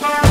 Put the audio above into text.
Bye.